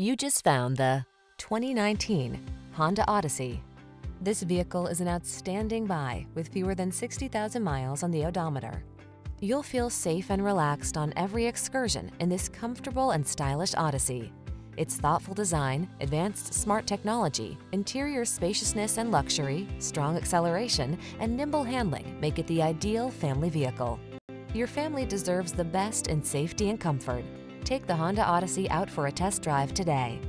You just found the 2019 Honda Odyssey. This vehicle is an outstanding buy with fewer than 60,000 miles on the odometer. You'll feel safe and relaxed on every excursion in this comfortable and stylish Odyssey. Its thoughtful design, advanced smart technology, interior spaciousness and luxury, strong acceleration, and nimble handling make it the ideal family vehicle. Your family deserves the best in safety and comfort. Take the Honda Odyssey out for a test drive today.